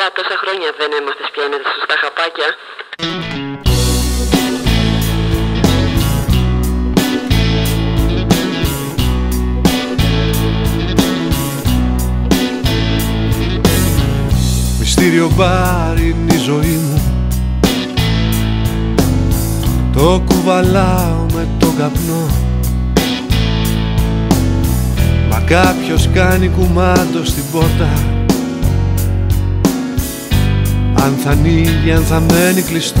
καλά, τόσα χρόνια δεν έμαθες πια είναι τα σωστά χαπάκια. Μυστήριο μπαρ είναι η ζωή μου. Το κουβαλάω με τον καπνό. Μα κάποιος κάνει κουμάντο στην πόρτα Αν θα ανοίγει, αν θα μένει κλειστό.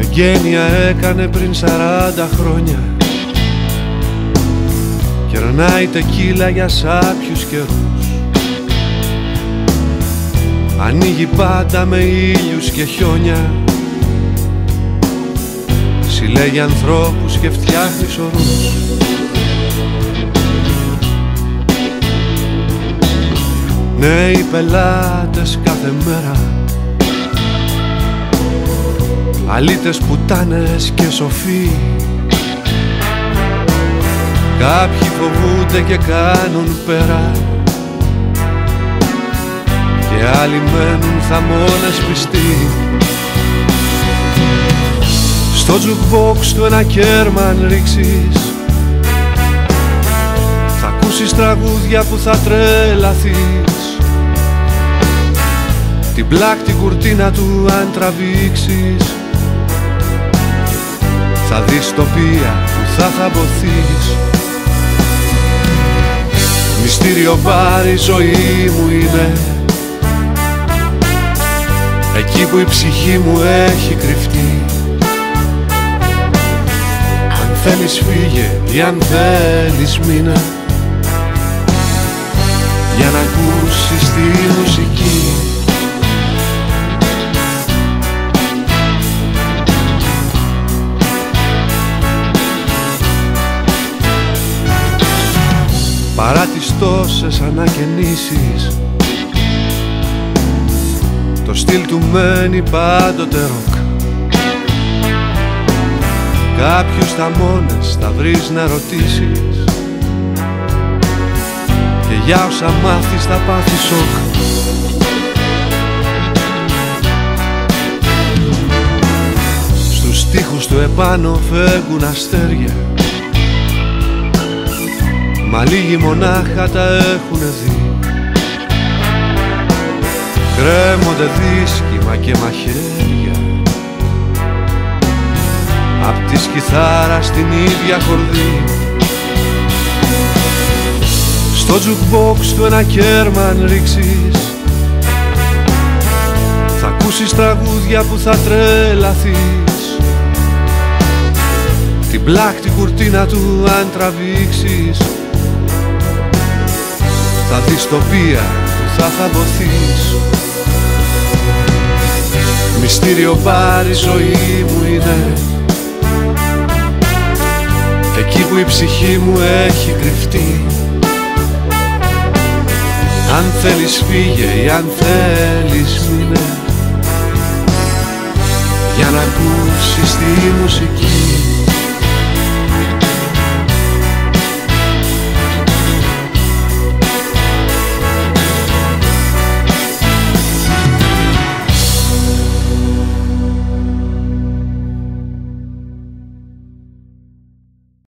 Εγγένεια έκανε πριν 40 χρόνια. Κερνάει τεκίλα για σάπιους καιρούς. Ανοίγει πάντα με ήλιους και χιόνια. Συλλέγει ανθρώπους και φτιάχνει σωρούς Νέοι πελάτες κάθε μέρα. Αλήτες πουτάνες και σοφοί. Κάποιοι φοβούνται και κάνουν πέρα. Και άλλοι μένουν θαμώνες πιστοί. Στο jukebox του ένα κέρμα αν ρίξεις. Θα ακούσεις τραγούδια που θα τρελαθείς Την πλάκτη κουρτίνα του αν τραβήξεις. Θα δεις τοπία που θα θαμποθείς Μυστήριο μπαρ η ζωή μου είναι. Εκεί που η ψυχή μου έχει κρυφτεί. Αν θέλεις φύγε ή αν θέλεις μείνε. Για να ακούσεις τη μουσική Παρά τις τόσες ανακαινήσεις. Το στυλ του μένει πάντοτε ροκ. Κάποιους μόνες θα βρεις να ρωτήσεις. Και για όσα μάθεις θα πάθεις σοκ. Στους στίχους του επάνω φεύγουν αστέρια Μα λίγοι μονάχα τα έχουνε δει. Κρέμονται δίσκημα και μαχαίρια. Απ' τη σκυθάρα στην ίδια χορδή. Στο jukebox του ένα κέρμα αν ρίξεις. Θα ακούσεις τραγούδια που θα τρελαθείς. Την πλάκτη κουρτίνα του αν τραβήξεις θα δεις τοπία που θα θαμποθείς Μυστήριο μπαρ η ζωή μου είναι. Εκεί που η ψυχή μου έχει κρυφτεί. Αν θέλεις φύγε ή αν θέλεις μείνε. Για να ακούσεις τη μουσική